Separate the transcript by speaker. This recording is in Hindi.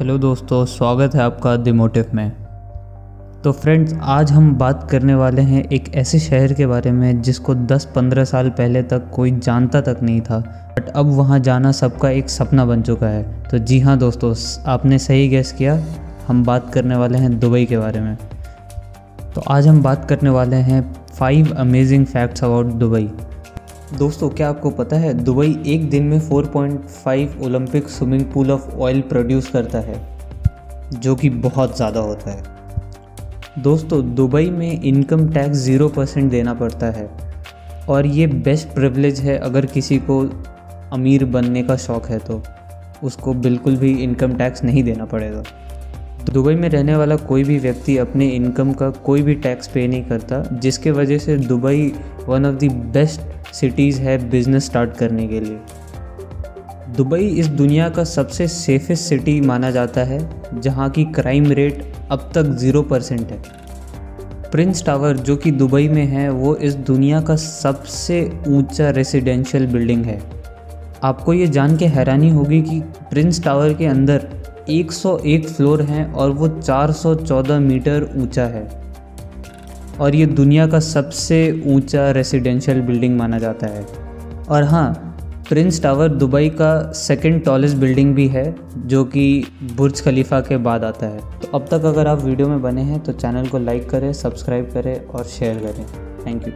Speaker 1: हेलो दोस्तों, स्वागत है आपका द मोटिव में। तो फ्रेंड्स आज हम बात करने वाले हैं एक ऐसे शहर के बारे में जिसको 10-15 साल पहले तक कोई जानता तक नहीं था बट अब वहाँ जाना सबका एक सपना बन चुका है। तो जी हाँ दोस्तों आपने सही गैस किया, हम बात करने वाले हैं दुबई के बारे में। तो आज हम बात करने वाले हैं five amazing facts about Dubai. दोस्तों, क्या आपको पता है, दुबई एक दिन में 4.5 Olympic swimming pool of oil produce करता है, जो कि बहुत ज़्यादा होता है। दोस्तों, दुबई में इनकम टैक्स ज़ीरो परसेंट देना पड़ता है, और ये बेस्ट प्रिवलेज है अगर किसी को अमीर बनने का शौक़ है तो उसको बिल्कुल भी इनकम टैक्स नहीं देना पड़ेगा। दुबई में रहने वाला कोई भी व्यक्ति अपने इनकम का कोई भी टैक्स पे नहीं करता, जिसके वजह से Dubai one of the best cities है बिज़नेस स्टार्ट करने के लिए। दुबई इस दुनिया का सबसे सेफेस्ट सिटी माना जाता है, जहाँ की क्राइम रेट अब तक ज़ीरो परसेंट है। प्रिंस टावर जो कि दुबई में है, वो इस दुनिया का सबसे ऊँचा रेसिडेंशियल बिल्डिंग है। आपको ये जान के हैरानी होगी कि प्रिंस टावर के अंदर 101 फ्लोर हैं और वो 414 मीटर ऊँचा है। और ये दुनिया का सबसे ऊँचा रेसिडेंशियल बिल्डिंग माना जाता है। और हाँ प्रिंस टावर दुबई का सेकंड टॉलेस्ट बिल्डिंग भी है, जो कि बुर्ज खलीफा के बाद आता है। तो अब तक अगर आप वीडियो में बने हैं तो चैनल को लाइक करें सब्सक्राइब करें और शेयर करें। Thank you